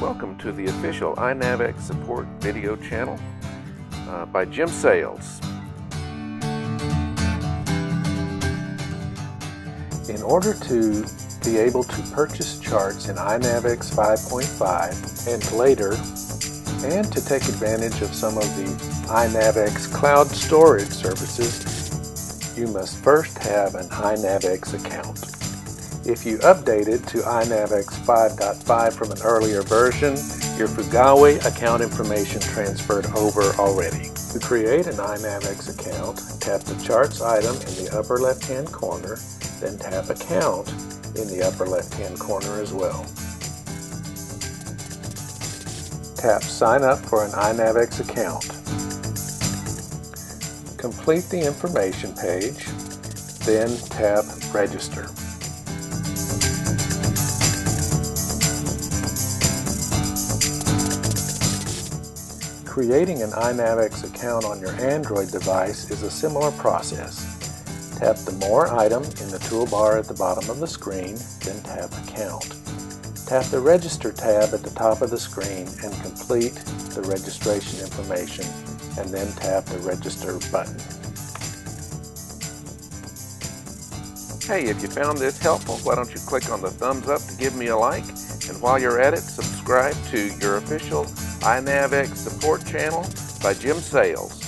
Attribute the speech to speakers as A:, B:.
A: Welcome to the official iNavX support video channel uh, by Jim Sales. In order to be able to purchase charts in iNavX 5.5 and later, and to take advantage of some of the iNavX cloud storage services, you must first have an iNavX account. If you updated to iNavX 5.5 from an earlier version, your Fugawi account information transferred over already. To create an iNavX account, tap the Charts item in the upper left-hand corner, then tap Account in the upper left-hand corner as well. Tap Sign up for an iNavX account. Complete the information page, then tap Register. Creating an iNavX account on your Android device is a similar process. Tap the More item in the toolbar at the bottom of the screen, then tap Account. Tap the Register tab at the top of the screen and complete the registration information, and then tap the Register button. Hey, if you found this helpful, why don't you click on the thumbs up to give me a like? And while you're at it, subscribe to your official iNavX support channel by Jim Sales.